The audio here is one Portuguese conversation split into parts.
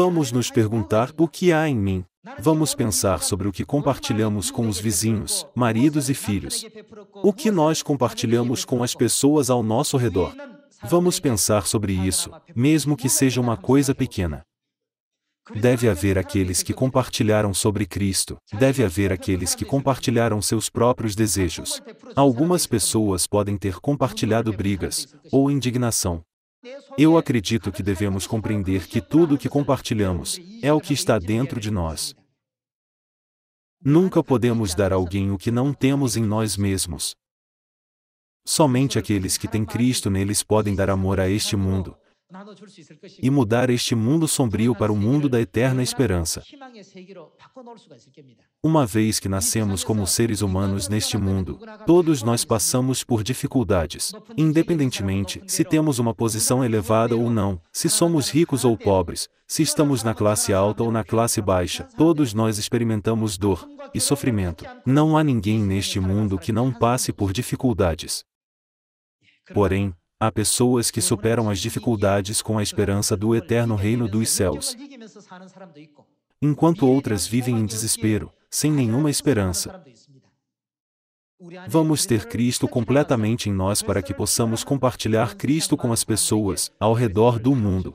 Vamos nos perguntar o que há em mim. Vamos pensar sobre o que compartilhamos com os vizinhos, maridos e filhos. O que nós compartilhamos com as pessoas ao nosso redor. Vamos pensar sobre isso, mesmo que seja uma coisa pequena. Deve haver aqueles que compartilharam sobre Cristo, deve haver aqueles que compartilharam seus próprios desejos. Algumas pessoas podem ter compartilhado brigas, ou indignação. Eu acredito que devemos compreender que tudo o que compartilhamos é o que está dentro de nós. Nunca podemos dar a alguém o que não temos em nós mesmos. Somente aqueles que têm Cristo neles podem dar amor a este mundo, e mudar este mundo sombrio para o mundo da eterna esperança. Uma vez que nascemos como seres humanos neste mundo, todos nós passamos por dificuldades, independentemente se temos uma posição elevada ou não, se somos ricos ou pobres, se estamos na classe alta ou na classe baixa, todos nós experimentamos dor e sofrimento. Não há ninguém neste mundo que não passe por dificuldades. Porém, Há pessoas que superam as dificuldades com a esperança do eterno reino dos céus. Enquanto outras vivem em desespero, sem nenhuma esperança. Vamos ter Cristo completamente em nós para que possamos compartilhar Cristo com as pessoas ao redor do mundo.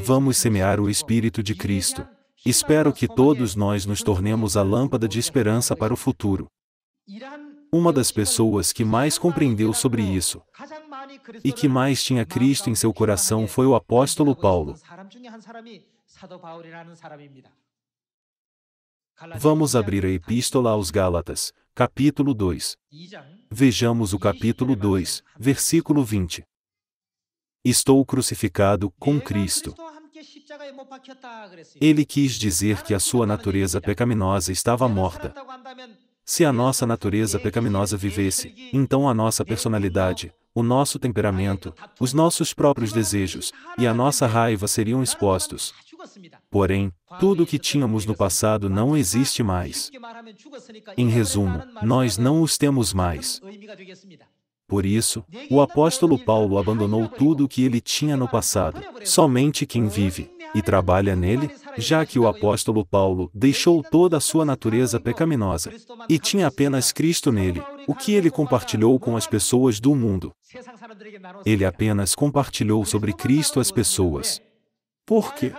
Vamos semear o Espírito de Cristo. Espero que todos nós nos tornemos a lâmpada de esperança para o futuro. Uma das pessoas que mais compreendeu sobre isso, e que mais tinha Cristo em seu coração foi o apóstolo Paulo. Vamos abrir a Epístola aos Gálatas, capítulo 2. Vejamos o capítulo 2, versículo 20. Estou crucificado com Cristo. Ele quis dizer que a sua natureza pecaminosa estava morta. Se a nossa natureza pecaminosa vivesse, então a nossa personalidade, o nosso temperamento, os nossos próprios desejos e a nossa raiva seriam expostos. Porém, tudo o que tínhamos no passado não existe mais. Em resumo, nós não os temos mais. Por isso, o apóstolo Paulo abandonou tudo o que ele tinha no passado. Somente quem vive e trabalha nele, já que o apóstolo Paulo deixou toda a sua natureza pecaminosa e tinha apenas Cristo nele, o que ele compartilhou com as pessoas do mundo. Ele apenas compartilhou sobre Cristo às pessoas. Por quê?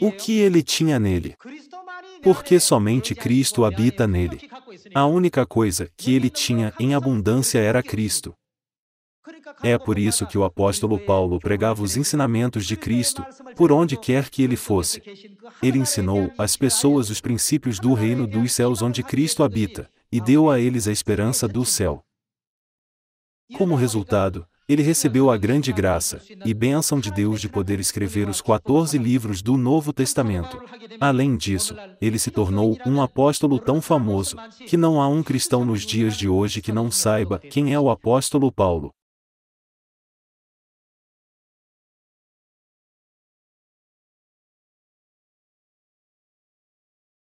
O que ele tinha nele? Porque somente Cristo habita nele. A única coisa que ele tinha em abundância era Cristo. É por isso que o apóstolo Paulo pregava os ensinamentos de Cristo, por onde quer que ele fosse. Ele ensinou às pessoas os princípios do reino dos céus onde Cristo habita, e deu a eles a esperança do céu. Como resultado, ele recebeu a grande graça e bênção de Deus de poder escrever os 14 livros do Novo Testamento. Além disso, ele se tornou um apóstolo tão famoso que não há um cristão nos dias de hoje que não saiba quem é o apóstolo Paulo.